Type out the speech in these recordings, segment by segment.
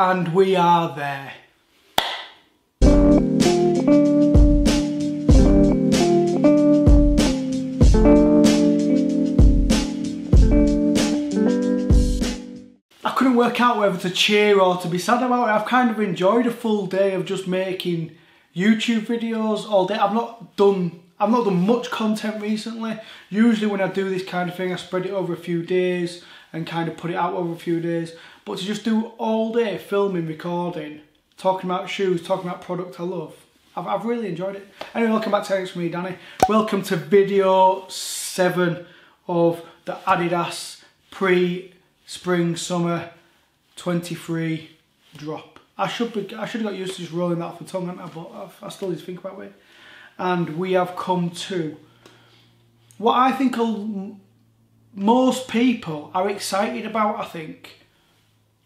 And we are there. I couldn't work out whether to cheer or to be sad about it. I've kind of enjoyed a full day of just making YouTube videos all day. I've not done I've not done much content recently. Usually when I do this kind of thing I spread it over a few days and kind of put it out over a few days. But to just do all day filming, recording, talking about shoes, talking about product I love, I've, I've really enjoyed it. Anyway, welcome back to Thanks for me, Danny. Welcome to video 7 of the Adidas pre-spring summer 23 drop. I should be, I should have got used to just rolling that off the tongue, I? but I've, I still need to think about it. And we have come to what I think most people are excited about, I think.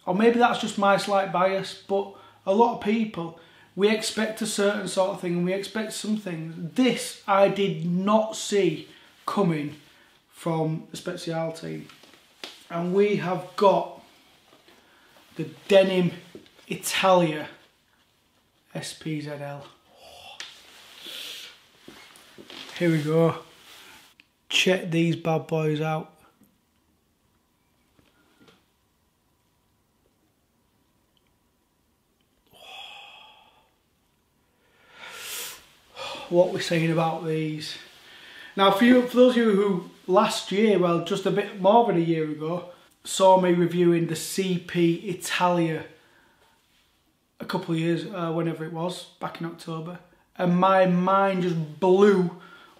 Or maybe that's just my slight bias, but a lot of people, we expect a certain sort of thing and we expect some things. This I did not see coming from the Spezial team. And we have got the Denim Italia SPZL. Here we go. Check these bad boys out. What we're saying about these. Now, for, you, for those of you who last year, well, just a bit more than a year ago, saw me reviewing the CP Italia a couple of years, uh, whenever it was, back in October. And my mind just blew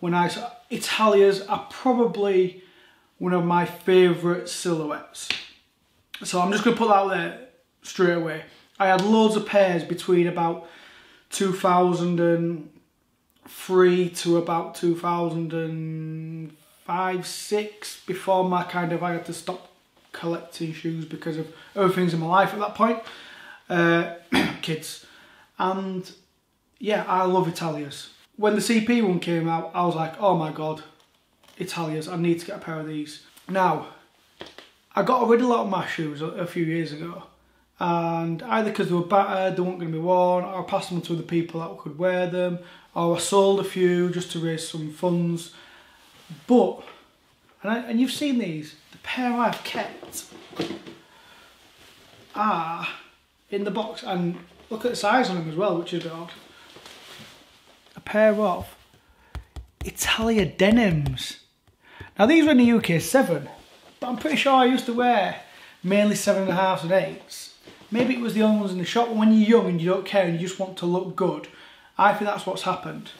when I saw Italias are probably one of my favourite silhouettes. So I'm just going to put that out there straight away. I had loads of pairs between about 2003 to about 2005, 6 before my kind of I had to stop collecting shoes because of other things in my life at that point. Uh, kids. And yeah, I love Italias. When the CP one came out, I was like, oh my god, Italias, I need to get a pair of these. Now, I got rid of a lot of my shoes a, a few years ago. And either because they were battered, they weren't going to be worn, or I passed them to the people that could wear them, or I sold a few just to raise some funds. But, and, I, and you've seen these, the pair I've kept are in the box. And look at the size on them as well which is odd. A pair of Italia denims. Now these were in the UK 7 but I'm pretty sure I used to wear mainly 7.5s and 8s maybe it was the only ones in the shop. When you're young and you don't care and you just want to look good I think that's what's happened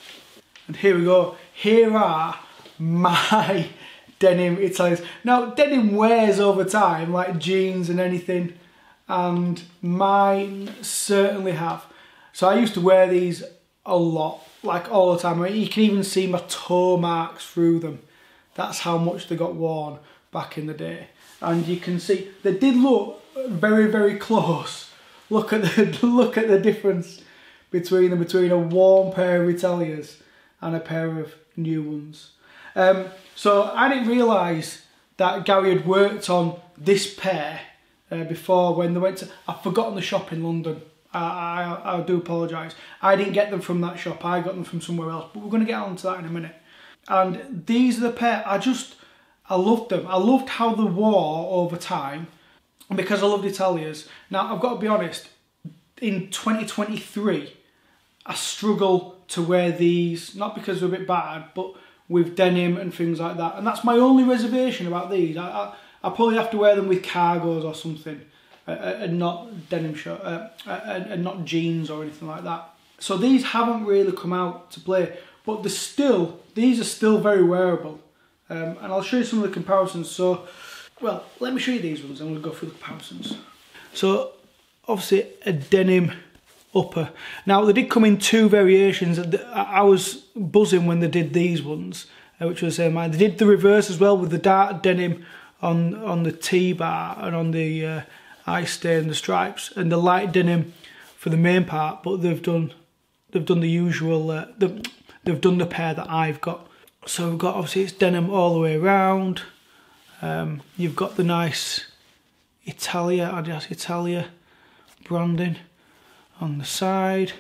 and here we go here are my denim Italias now denim wears over time like jeans and anything and mine certainly have. So I used to wear these a lot, like all the time. I mean, you can even see my toe marks through them. That's how much they got worn back in the day. And you can see, they did look very, very close. Look at the, look at the difference between them, between a worn pair of Italias and a pair of new ones. Um, so I didn't realise that Gary had worked on this pair uh, before when they went to, I've forgotten the shop in London. I, I, I do apologise. I didn't get them from that shop, I got them from somewhere else, but we're going to get on to that in a minute. And these are the pair, I just, I loved them. I loved how they wore over time because I loved Italias. Now, I've got to be honest, in 2023, I struggle to wear these, not because they're a bit bad, but with denim and things like that. And that's my only reservation about these. I, I, I'll probably have to wear them with cargos or something, uh, uh and not denim shirt, uh, uh, and not jeans or anything like that. So these haven't really come out to play, but they're still, these are still very wearable. Um, and I'll show you some of the comparisons. So, well, let me show you these ones and we'll go through the comparisons. So, obviously a denim upper. Now, they did come in two variations. I was buzzing when they did these ones, which was um, they did the reverse as well with the dark denim on on the T-bar and on the uh, ice stain, the stripes, and the light denim for the main part. But they've done they've done the usual. Uh, the, they've done the pair that I've got. So we've got obviously it's denim all the way around. Um, you've got the nice Italia, Adidas Italia branding on the side.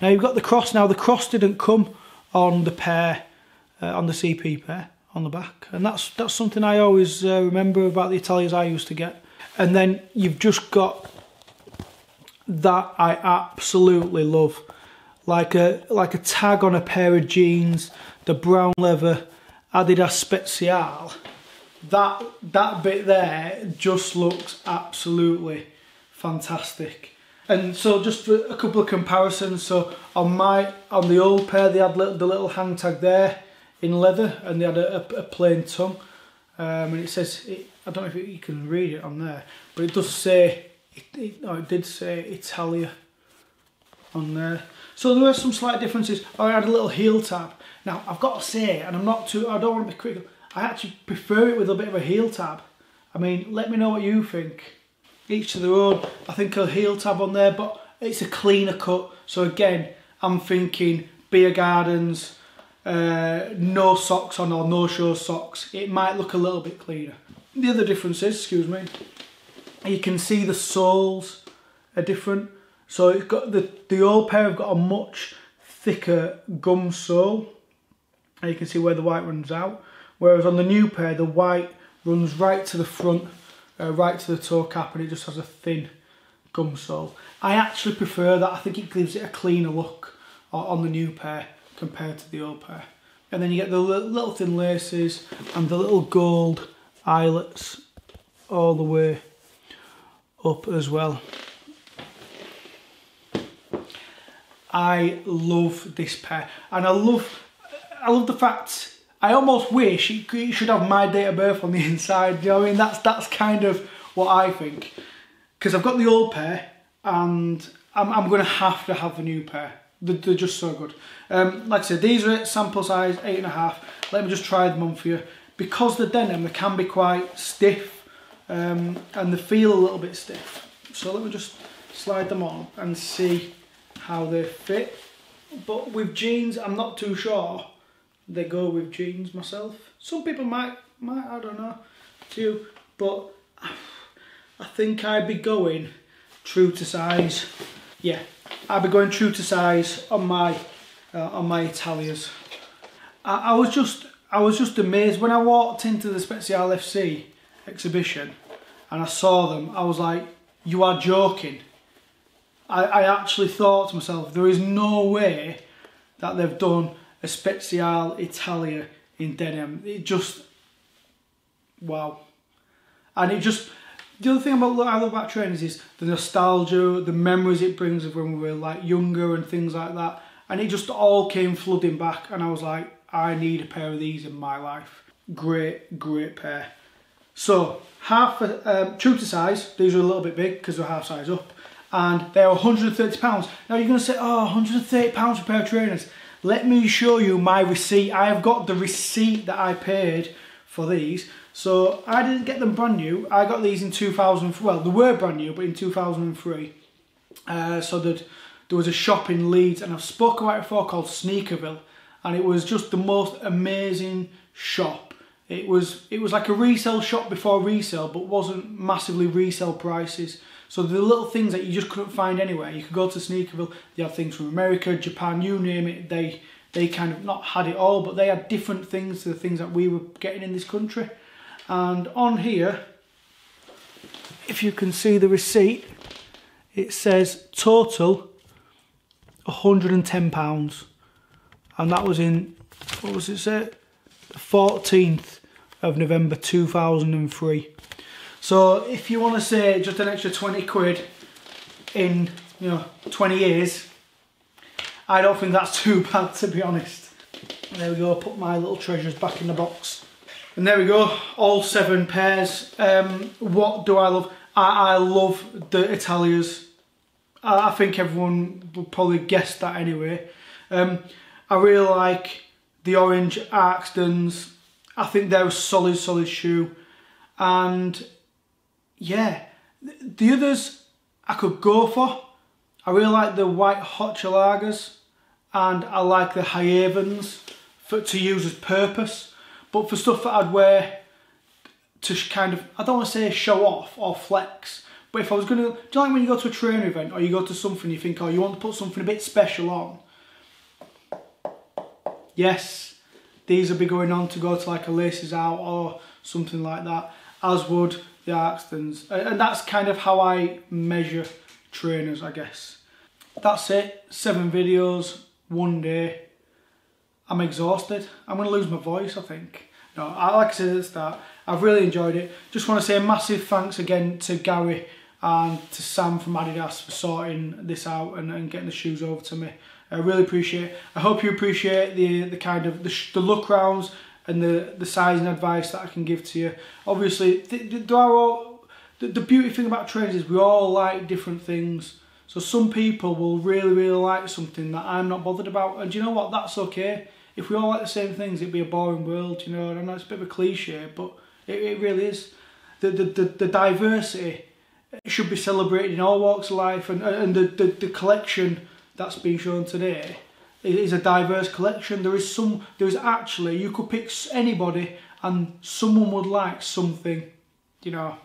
Now you've got the cross. Now the cross didn't come on the pair, uh, on the CP pair on the back, and that's that's something I always uh, remember about the Italias I used to get. And then you've just got that I absolutely love, like a like a tag on a pair of jeans, the brown leather Adidas Spezial. That that bit there just looks absolutely fantastic. And so just a couple of comparisons. So on my on the old pair, they had little, the little hang tag there in leather, and they had a, a, a plain tongue. Um, and it says, it, I don't know if you can read it on there, but it does say, it, it, no, it did say Italia on there. So there were some slight differences. I had a little heel tab. Now I've got to say, and I'm not too, I don't want to be critical. I actually prefer it with a bit of a heel tab. I mean, let me know what you think each to their own. I think a heel tab on there, but it's a cleaner cut. So again, I'm thinking beer gardens, uh, no socks on or no show socks. It might look a little bit cleaner. The other difference is, excuse me, you can see the soles are different. So it's got the, the old pair have got a much thicker gum sole. And you can see where the white runs out. Whereas on the new pair, the white runs right to the front uh, right to the toe cap and it just has a thin gum sole. I actually prefer that. I think it gives it a cleaner look on the new pair compared to the old pair. And then you get the little thin laces and the little gold eyelets all the way up as well. I love this pair and I love I love the fact I almost wish it, should have my date of birth on the inside. You know I mean? That's that's kind of what I think. Because I've got the old pair and I'm, I'm going to have to have the new pair. They're, they're just so good. Um, like I said, these are it, sample size, eight and a half. Let me just try them on for you. Because the denim, they can be quite stiff um, and they feel a little bit stiff. So let me just slide them on and see how they fit. But with jeans, I'm not too sure they go with jeans myself. Some people might, might I don't know, too, but I think I'd be going true to size. Yeah, I'd be going true to size on my uh, on my Italias. I, I was just I was just amazed when I walked into the Spezial FC exhibition and I saw them. I was like, "You are joking." I, I actually thought to myself, there is no way that they've done a Spezial Italia in denim. It just, wow. And it just, the other thing about I love about trainers is the nostalgia, the memories it brings of when we were like younger and things like that. And it just all came flooding back and I was like, I need a pair of these in my life. Great, great pair. So, half, um, true to size, these are a little bit big because they're half size up. And they're £130. Now you're going to say, oh, £130 for a pair of trainers. Let me show you my receipt. I have got the receipt that I paid for these. So I didn't get them brand new. I got these in 2000, well, they were brand new, but in 2003. Uh, so that there was a shop in Leeds, and I've spoken about it before called Sneakerville, and it was just the most amazing shop. It was it was like a resale shop before resale, but wasn't massively resale prices. So the little things that you just couldn't find anywhere. You could go to Sneakerville, they had things from America, Japan, you name it. They they kind of not had it all, but they had different things to the things that we were getting in this country. And on here, if you can see the receipt, it says total £110. And that was in, what was it say? The 14th of November 2003. So if you want to say just an extra 20 quid in, you know, 20 years, I don't think that's too bad to be honest. There we go, put my little treasures back in the box. And there we go, all seven pairs. Um, what do I love? I, I love the Italias. I, I, think everyone would probably guess that anyway. Um, I really like the orange Arxtons. I think they're a solid, solid shoe. And yeah, the others I could go for. I really like the white hot Hochelagas and I like the Havens for to use as purpose. But for stuff that I'd wear to kind of, I don't want to say show off or flex, But if I was going to, do you like when you go to a trainer event or you go to something you think, oh, you want to put something a bit special on? Yes, these would be going on to go to like a Laces Out or something like that, as would the Arxtons. And that's kind of how I measure trainers, I guess. That's it, seven videos, one day. I'm exhausted. I'm to lose my voice, I think. No, I, like I said at the start, I've really enjoyed it. Just want to say a massive thanks again to Gary and to Sam from Adidas for sorting this out and, and getting the shoes over to me. I really appreciate it. I hope you appreciate the the kind of the, the look rounds and the, the sizing advice that I can give to you. Obviously, are all, the, the beauty thing about trainers is we all like different things. So some people will really, really like something that I'm not bothered about. And you know what? That's okay. If we all like the same things, it'd be a boring world, you know. I know it's a bit of a cliche, but it, it really is. The, the, the, the diversity should be celebrated in all walks of life and, and the, the, the collection that's been shown today is a diverse collection. There is some, there is actually, you could pick anybody and someone would like something, you know.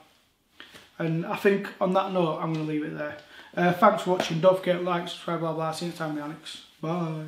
And I think on that note, I'm going to leave it there. Uh, thanks for watching. Don't forget like, subscribe, blah, blah. See you next time, Alex. Bye.